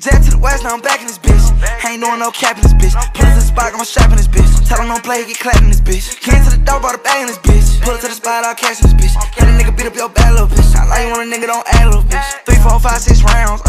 jet to the west, now I'm back in this bitch. Ain't doing no cap in this bitch. Pull it to the spot, I'm strapping this bitch. Tell him don't play, get clapped in this bitch. Came to the door, brought a bag in this bitch. Pull to the spot, I'll cash this bitch. Let a nigga beat up your bad little bitch. I like you when a nigga don't add a little bitch. Three, four, five, six rounds.